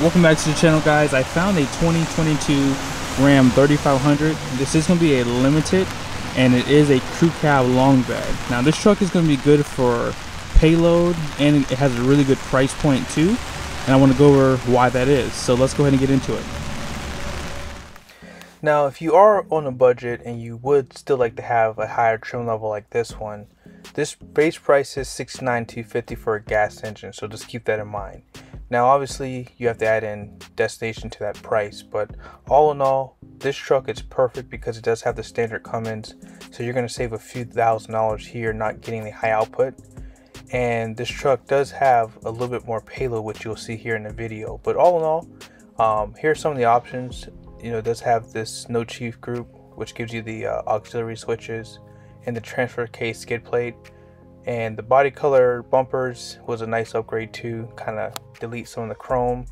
welcome back to the channel guys. I found a 2022 ram 3500 this is going to be a limited and it is a crew cab long bed now this truck is going to be good for payload and it has a really good price point too and i want to go over why that is. So let's go ahead and get into it. Now if you are on a budget and you would still like to have a higher trim level like this one this base price is 69250 for a gas engine so just keep that in mind now, obviously, you have to add in destination to that price, but all in all, this truck is perfect because it does have the standard Cummins, so you're going to save a few thousand dollars here not getting the high output. And this truck does have a little bit more payload, which you'll see here in the video. But all in all, um, are some of the options. You know, it does have this Snow Chief group, which gives you the uh, auxiliary switches and the transfer case skid plate and the body color bumpers was a nice upgrade to kind of delete some of the chrome.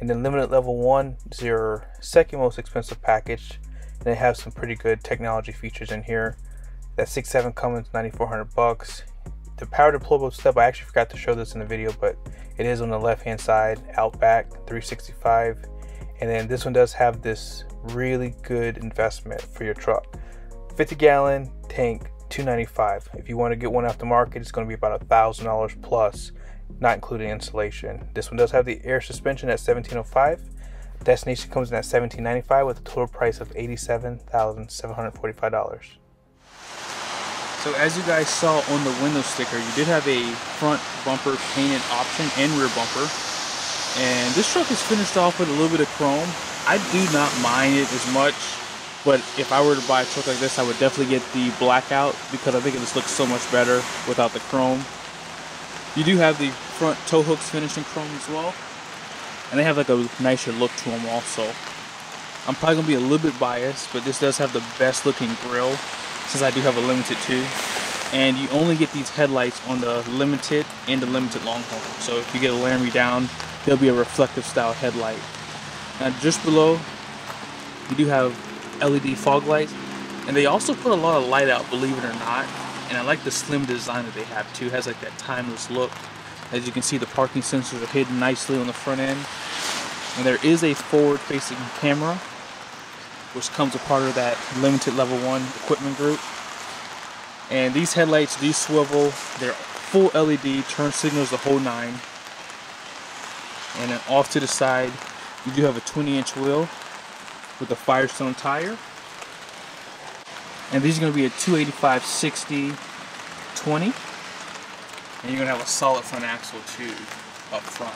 And then limited level one is your second most expensive package. And they have some pretty good technology features in here. That 6.7 Cummins 9400 bucks. The power deployable step I actually forgot to show this in the video but it is on the left hand side Outback 365 and then this one does have this really good investment for your truck. 50 gallon tank 295 if you want to get one off the market it's going to be about a thousand dollars plus not including installation this one does have the air suspension at 1705 destination comes in at 1795 with a total price of $87,745 so as you guys saw on the window sticker you did have a front bumper painted option and rear bumper. And this truck is finished off with a little bit of chrome. I do not mind it as much but if I were to buy a truck like this, I would definitely get the blackout because I think it just looks so much better without the chrome. You do have the front tow hooks finished in chrome as well. And they have like a nicer look to them also. I'm probably going to be a little bit biased, but this does have the best looking grill since I do have a limited too. And you only get these headlights on the limited and the limited longhorn. So if you get a Laramie down, there'll be a reflective style headlight. Now just below, you do have LED fog lights. And they also put a lot of light out, believe it or not. And I like the slim design that they have too. It has like that timeless look. As you can see, the parking sensors are hidden nicely on the front end. And there is a forward-facing camera, which comes a part of that limited level one equipment group. And these headlights do swivel. They're full LED, turn signals the whole nine. And then off to the side, you do have a 20 inch wheel with a Firestone tire. And these are going to be a 285 60 20. And you're going to have a solid front axle too up front.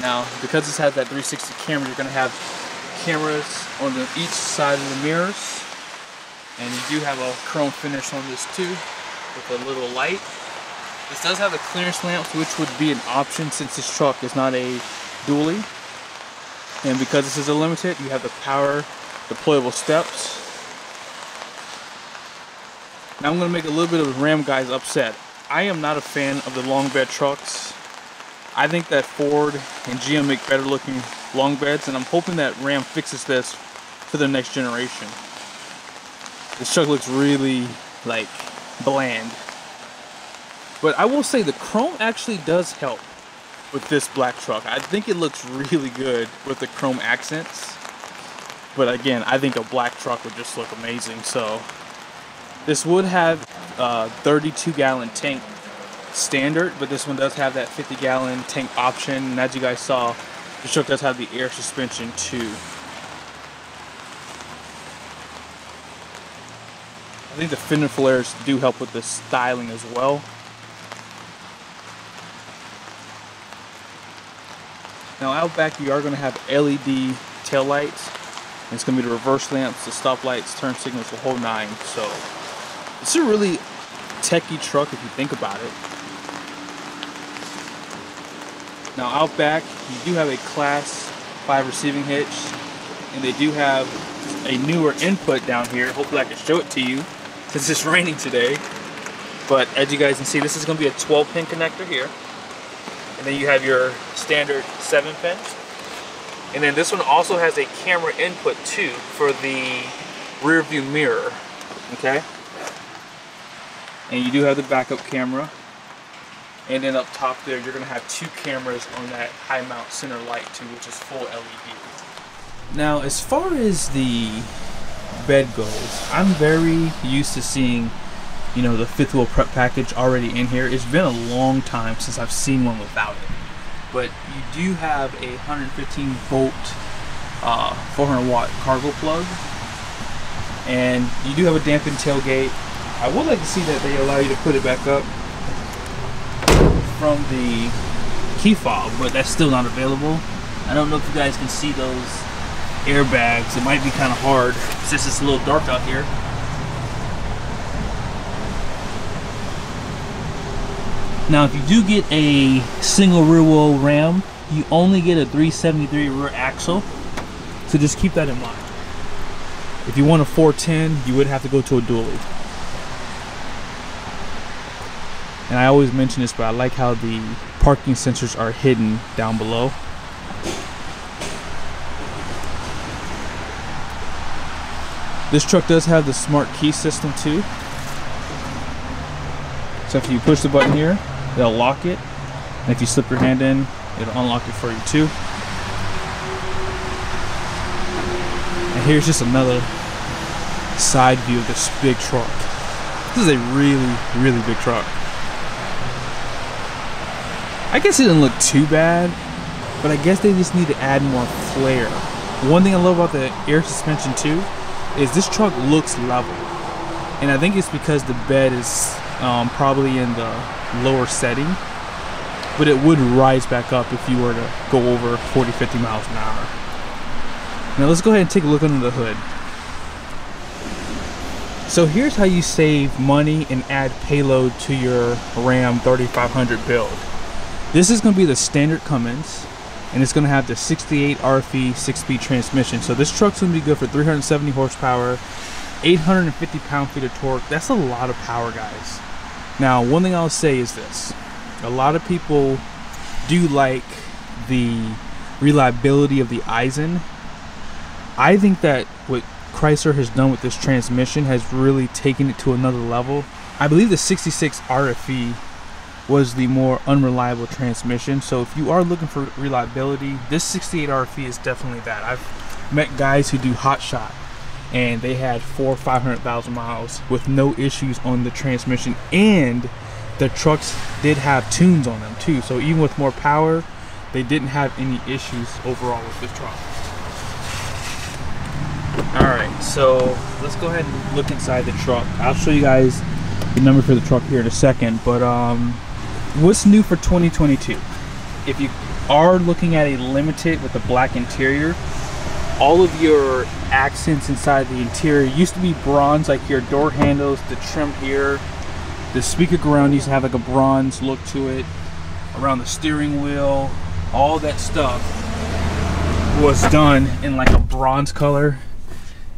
Now, because this has that 360 camera, you're going to have cameras on the, each side of the mirrors. And you do have a chrome finish on this too with a little light. This does have a clearance lamp, which would be an option since this truck is not a dually. And because this is a limited, you have the power deployable steps. Now I'm going to make a little bit of Ram guys upset. I am not a fan of the long bed trucks. I think that Ford and GM make better looking long beds and I'm hoping that Ram fixes this for the next generation. This truck looks really like bland. But I will say the chrome actually does help with this black truck. I think it looks really good with the chrome accents. But again, I think a black truck would just look amazing. So this would have a 32 gallon tank standard, but this one does have that 50 gallon tank option. And as you guys saw, the truck does have the air suspension too. I think the fender flares do help with the styling as well. Now out back you are going to have LED tail lights. It's going to be the reverse lamps, the stop lights, turn signals, the whole nine. So it's a really techy truck if you think about it. Now out back you do have a class 5 receiving hitch and they do have a newer input down here. Hopefully I can show it to you since it's raining today. But as you guys can see this is going to be a 12 pin connector here. And then you have your standard 7 pin. And then this one also has a camera input too for the rear view mirror. Okay? And you do have the backup camera. And then up top there, you're gonna have two cameras on that high mount center light too, which is full LED. Now, as far as the bed goes, I'm very used to seeing, you know, the fifth wheel prep package already in here. It's been a long time since I've seen one without it. But you do have a 115 volt, uh, 400 watt cargo plug. And you do have a dampened tailgate. I would like to see that they allow you to put it back up from the key fob, but that's still not available. I don't know if you guys can see those airbags. It might be kind of hard since it's a little dark out here. Now, if you do get a single rear wheel ram, you only get a 373 rear axle. So just keep that in mind. If you want a 410, you would have to go to a dually. And I always mention this, but I like how the parking sensors are hidden down below. This truck does have the smart key system too. So if you push the button here, it'll lock it. And if you slip your hand in, it'll unlock it for you too. And here's just another side view of this big truck. This is a really, really big truck. I guess it didn't look too bad, but I guess they just need to add more flair. One thing I love about the air suspension too is this truck looks level. And I think it's because the bed is um, probably in the lower setting, but it would rise back up if you were to go over 40, 50 miles an hour. Now let's go ahead and take a look under the hood. So here's how you save money and add payload to your Ram 3500 build. This is going to be the standard Cummins and it's going to have the 68 RFE 6-speed transmission. So this truck's going to be good for 370 horsepower, 850 pound-feet of torque. That's a lot of power, guys. Now, one thing I'll say is this. A lot of people do like the reliability of the Aisin. I think that what Chrysler has done with this transmission has really taken it to another level. I believe the 66 RFE was the more unreliable transmission. So if you are looking for reliability, this 68 RFE is definitely that. I've met guys who do hot shot and they had four 500,000 miles with no issues on the transmission and the trucks did have tunes on them too. So even with more power, they didn't have any issues overall with this truck. All right, so let's go ahead and look inside the truck. I'll show you guys the number for the truck here in a second, but um, what's new for 2022 if you are looking at a limited with a black interior all of your accents inside the interior. Used to be bronze like your door handles the trim here. The speaker ground used to have like a bronze look to it. Around the steering wheel all that stuff was done in like a bronze color.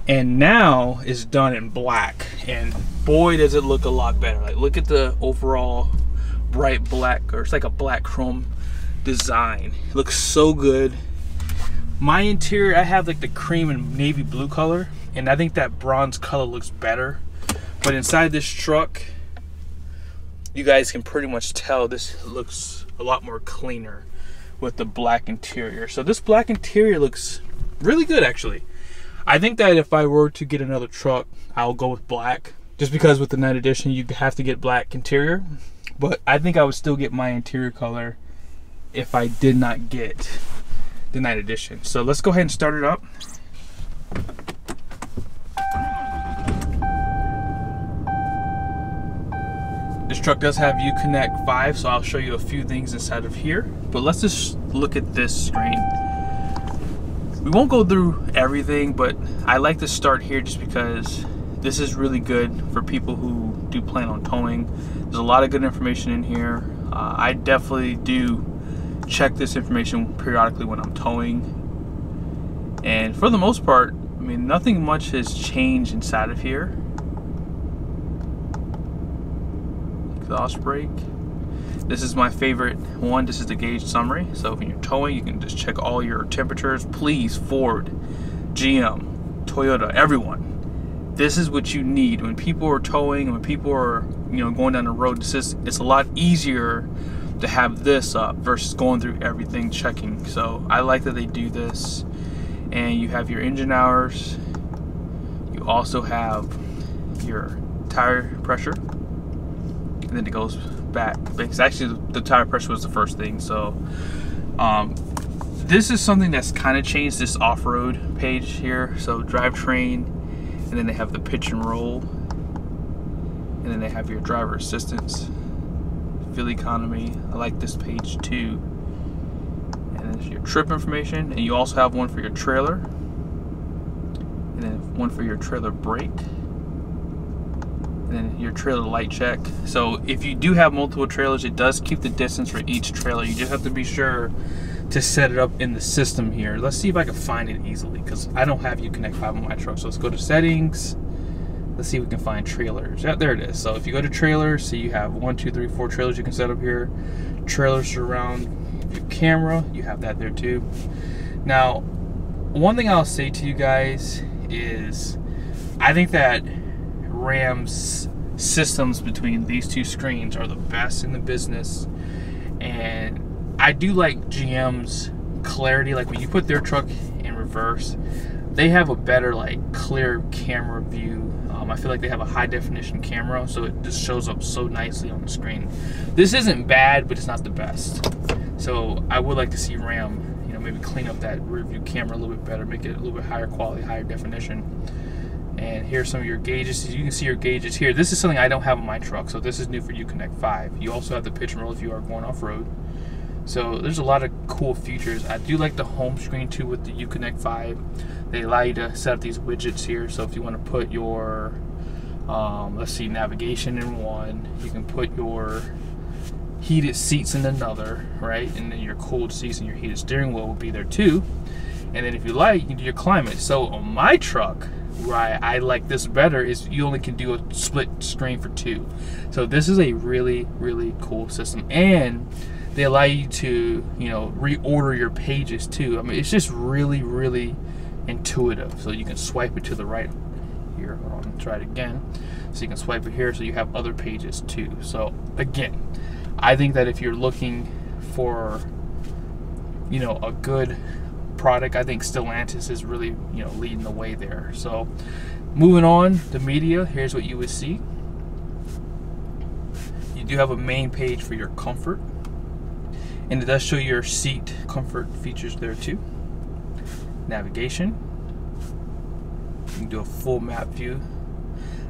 And now is done in black. And boy does it look a lot better. Like look at the overall bright black or it's like a black chrome design. It looks so good. My interior, I have like the cream and navy blue color and I think that bronze color looks better. But inside this truck, you guys can pretty much tell this looks a lot more cleaner with the black interior. So this black interior looks really good actually. I think that if I were to get another truck, I'll go with black. Just because with the night edition, you have to get black interior. But I think I would still get my interior color if I did not get the night edition. So let's go ahead and start it up. This truck does have Uconnect 5, so I'll show you a few things inside of here. But let's just look at this screen. We won't go through everything, but I like to start here just because this is really good for people who do plan on towing. There's a lot of good information in here. Uh, I definitely do check this information periodically when I'm towing. And for the most part, I mean, nothing much has changed inside of here. Exhaust brake. This is my favorite one. This is the gauge summary. So when you're towing, you can just check all your temperatures. Please, Ford, GM, Toyota, everyone this is what you need when people are towing when people are you know going down the road it's just it's a lot easier to have this up versus going through everything checking. So I like that they do this. And you have your engine hours. You also have your tire pressure. And then it goes back. Because actually the tire pressure was the first thing. So um, this is something that's kind of changed this off-road page here. So drivetrain, and then they have the pitch and roll, and then they have your driver assistance, fuel economy. I like this page too. And then your trip information, and you also have one for your trailer, and then one for your trailer brake, and then your trailer light check. So if you do have multiple trailers, it does keep the distance for each trailer. You just have to be sure to set it up in the system here. Let's see if I can find it easily because I don't have Uconnect 5 on my truck. So let's go to settings. Let's see if we can find trailers. Yeah, there it is. So if you go to trailers, see you have one, two, three, four trailers you can set up here. Trailers surround your camera, you have that there too. Now, one thing I'll say to you guys is I think that Ram's systems between these two screens are the best in the business. And I do like GM's clarity. Like when you put their truck in reverse, they have a better like clear camera view. Um, I feel like they have a high definition camera, so it just shows up so nicely on the screen. This isn't bad, but it's not the best. So I would like to see Ram, you know, maybe clean up that rear view camera a little bit better, make it a little bit higher quality, higher definition. And here's some of your gauges. You can see your gauges here. This is something I don't have on my truck, so this is new for Uconnect 5. You also have the pitch and roll if you are going off road. So there's a lot of cool features. I do like the home screen too with the Uconnect 5. They allow you to set up these widgets here. So if you want to put your, um, let's see, navigation in one, you can put your heated seats in another, right? And then your cooled seats and your heated steering wheel will be there too. And then if you like, you can do your climate. So on my truck, why I like this better is you only can do a split screen for two. So this is a really, really cool system. And they allow you to you know reorder your pages too. I mean it's just really really intuitive. So you can swipe it to the right here. Hold on try it again. So you can swipe it here so you have other pages too. So again i think that if you're looking for you know a good product i think stellantis is really you know leading the way there. So moving on the media here's what you would see. You do have a main page for your comfort and it does show your seat comfort features there too. Navigation. You can do a full map view.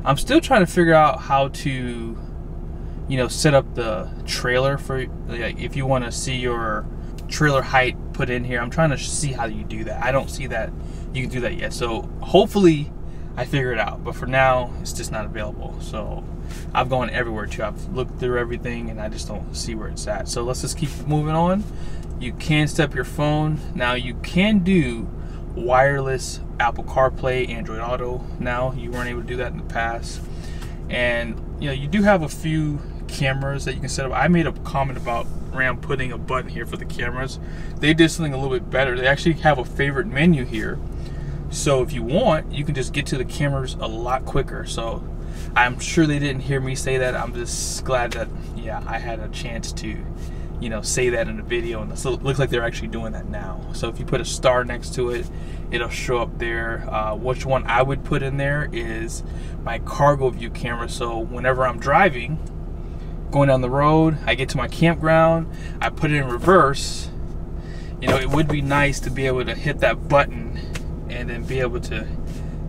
I'm still trying to figure out how to you know set up the trailer for like if you want to see your trailer height put in here I'm trying to see how you do that. I don't see that you can do that yet. So hopefully I figure it out. But for now it's just not available. So I've gone everywhere too. I've looked through everything and I just don't see where it's at. So let's just keep moving on. You can step your phone. Now you can do wireless Apple CarPlay, Android Auto now. You weren't able to do that in the past. And you know, you do have a few cameras that you can set up. I made a comment about Ram putting a button here for the cameras. They did something a little bit better. They actually have a favorite menu here. So if you want, you can just get to the cameras a lot quicker. So I'm sure they didn't hear me say that. I'm just glad that yeah, I had a chance to, you know, say that in the video, and it looks like they're actually doing that now. So if you put a star next to it, it'll show up there. Uh, which one I would put in there is my cargo view camera. So whenever I'm driving, going down the road, I get to my campground, I put it in reverse. You know, it would be nice to be able to hit that button and then be able to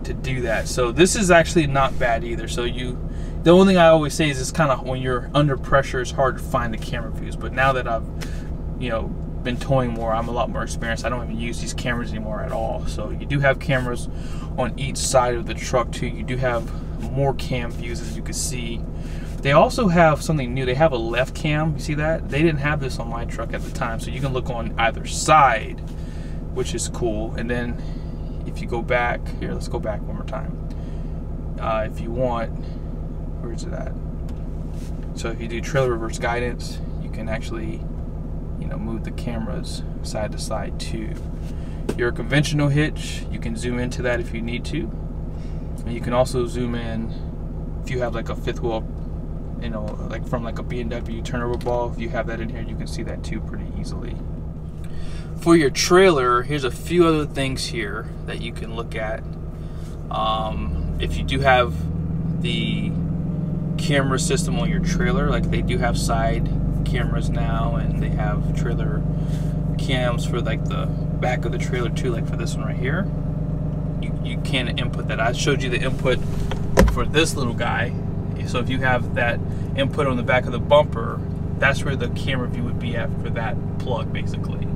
to do that. So this is actually not bad either. So you, the only thing I always say is it's kind of when you're under pressure, it's hard to find the camera views. But now that I've, you know, been towing more, I'm a lot more experienced. I don't even use these cameras anymore at all. So you do have cameras on each side of the truck too. You do have more cam views as you can see. They also have something new. They have a left cam. You see that? They didn't have this on my truck at the time. So you can look on either side, which is cool. And then if you go back here let's go back one more time uh, if you want where's it at so if you do trailer reverse guidance you can actually you know move the cameras side to side too your conventional hitch you can zoom into that if you need to and you can also zoom in if you have like a fifth wheel you know, like from like a B&W turnover ball. If you have that in here, you can see that too pretty easily. For your trailer, here's a few other things here that you can look at. Um, if you do have the camera system on your trailer, like they do have side cameras now, and they have trailer cams for like the back of the trailer too, like for this one right here. You, you can input that. I showed you the input for this little guy. So if you have that input on the back of the bumper, that's where the camera view would be at for that plug basically.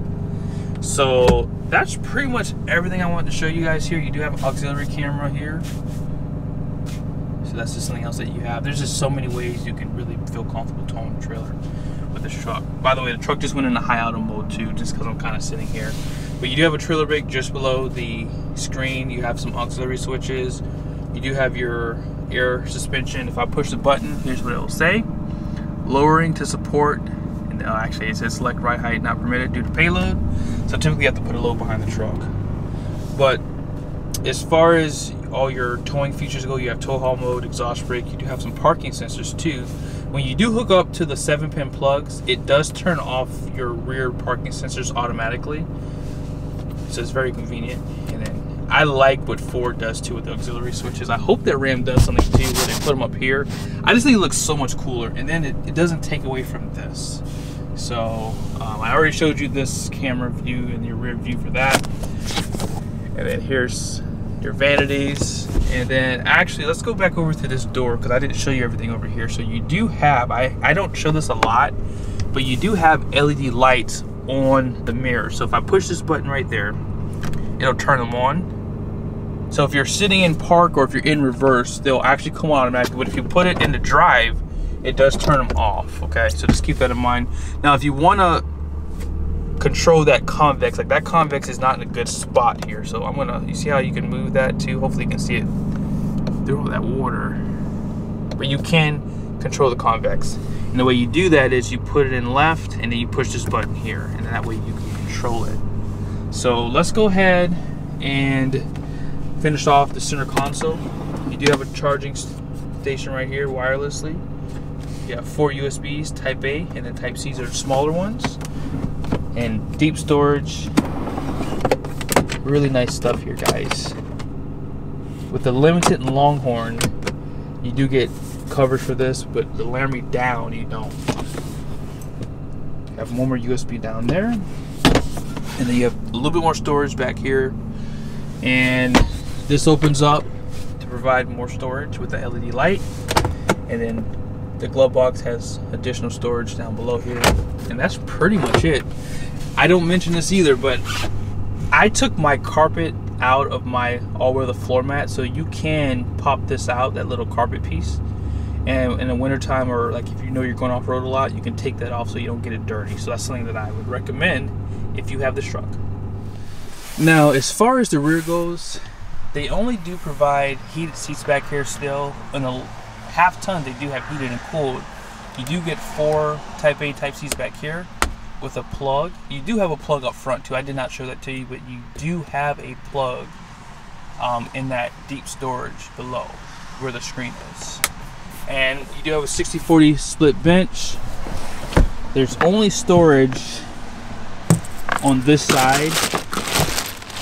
So that's pretty much everything I wanted to show you guys here. You do have an auxiliary camera here. So that's just something else that you have. There's just so many ways you can really feel comfortable towing a trailer with this truck. By the way, the truck just went into high auto mode too, just because I'm kind of sitting here. But you do have a trailer brake just below the screen. You have some auxiliary switches. You do have your air suspension. If I push the button, here's what it will say. Lowering to support, actually it says select ride height not permitted due to payload. So typically you have to put a load behind the truck. But as far as all your towing features go, you have tow haul mode, exhaust brake, you do have some parking sensors too. When you do hook up to the 7 pin plugs, it does turn off your rear parking sensors automatically. So it's very convenient. And then I like what Ford does too with the auxiliary switches. I hope that Ram does something too where they put them up here. I just think it looks so much cooler. And then it, it doesn't take away from this. So um, I already showed you this camera view and your rear view for that. And then here's your vanities. And then actually, let's go back over to this door because I didn't show you everything over here. So you do have, I, I don't show this a lot, but you do have LED lights on the mirror. So if I push this button right there, it'll turn them on. So if you're sitting in park or if you're in reverse, they'll actually come on automatically. But if you put it in the drive, it does turn them off, okay? So just keep that in mind. Now, if you wanna control that convex, like that convex is not in a good spot here. So I'm gonna, you see how you can move that too? Hopefully you can see it through all that water. But you can control the convex. And the way you do that is you put it in left and then you push this button here. And that way you can control it. So let's go ahead and finish off the center console. You do have a charging station right here wirelessly. You have four USBs, Type A, and then Type C's are smaller ones. And deep storage. Really nice stuff here, guys. With the limited and Longhorn, you do get coverage for this, but the Laramie down, you don't. You have one more USB down there. And then you have a little bit more storage back here. And this opens up to provide more storage with the LED light. And then the glove box has additional storage down below here. And that's pretty much it. I don't mention this either, but I took my carpet out of my all-weather floor mat, so you can pop this out, that little carpet piece. And in the wintertime, or like if you know you're going off-road a lot, you can take that off so you don't get it dirty. So that's something that I would recommend if you have this truck. Now, as far as the rear goes, they only do provide heated seats back here still. In a half ton, they do have heated and cooled. You do get four Type A, Type C's back here with a plug. You do have a plug up front too. I did not show that to you, but you do have a plug um, in that deep storage below where the screen is. And you do have a 60-40 split bench. There's only storage on this side.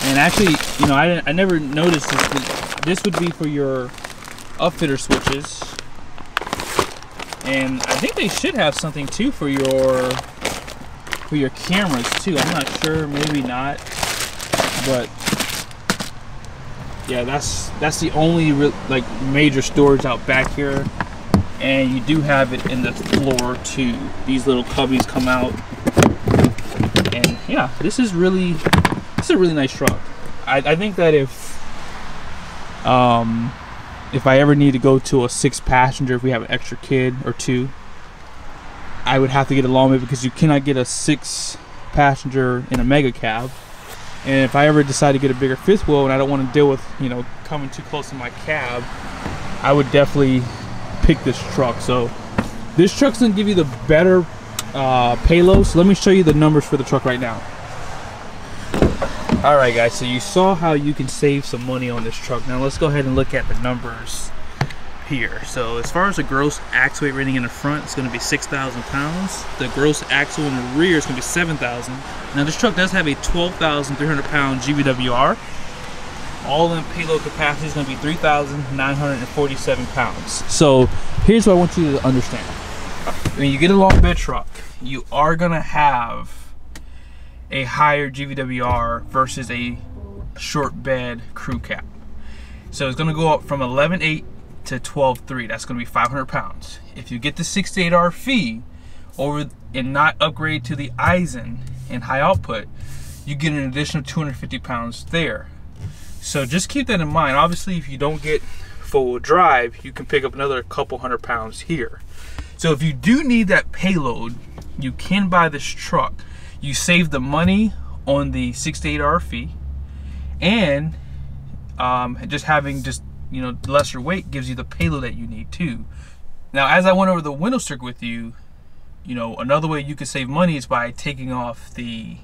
And actually, you know, I, I never noticed this, this would be for your upfitter switches. And I think they should have something too for your for your cameras too. I'm not sure, maybe not, but yeah, that's that's the only like major storage out back here, and you do have it in the floor too. These little cubbies come out, and yeah, this is really this is a really nice truck. I, I think that if um if I ever need to go to a six passenger, if we have an extra kid or two, I would have to get a Longway because you cannot get a six passenger in a mega cab. And if I ever decide to get a bigger fifth wheel and I don't want to deal with, you know, coming too close to my cab, I would definitely pick this truck. So this truck's gonna give you the better uh, payload. So let me show you the numbers for the truck right now. All right, guys. So you saw how you can save some money on this truck. Now let's go ahead and look at the numbers. here. So as far as the gross axle weight rating in the front, it's gonna be 6,000 pounds. The gross axle in the rear is gonna be 7,000. Now this truck does have a 12,300 pound GVWR. All in payload capacity is gonna be 3,947 pounds. So here's what I want you to understand. When you get a long bed truck, you are gonna have a higher GVWR versus a short bed crew cab. So it's gonna go up from 11.8 to 12.3. That's gonna be 500 pounds. If you get the 68RFE over and not upgrade to the Aisin in high output, you get an additional 250 pounds there. So just keep that in mind. Obviously, if you don't get full drive, you can pick up another couple hundred pounds here. So if you do need that payload, you can buy this truck. You save the money on the 68RFE and um, just having just you know lesser weight gives you the payload that you need too. Now, as I went over the window stick with you, you know another way you could save money is by taking off the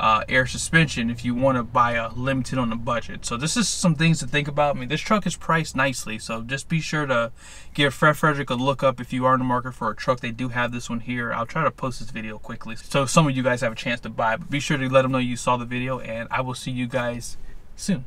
uh, air suspension if you want to buy a limited on a budget. So this is some things to think about. I mean, this truck is priced nicely, so just be sure to give Fred Frederick a look up if you are in the market for a truck. They do have this one here. I'll try to post this video quickly so some of you guys have a chance to buy. But be sure to let them know you saw the video, and I will see you guys soon.